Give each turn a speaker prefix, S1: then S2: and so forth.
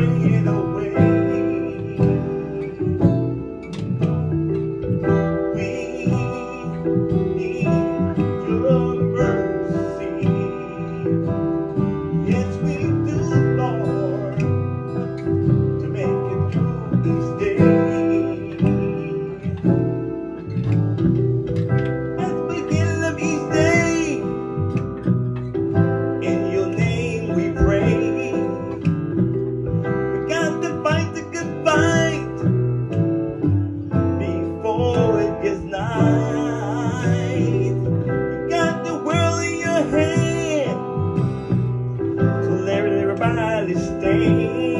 S1: bring it away. barely stay.